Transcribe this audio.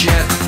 jet.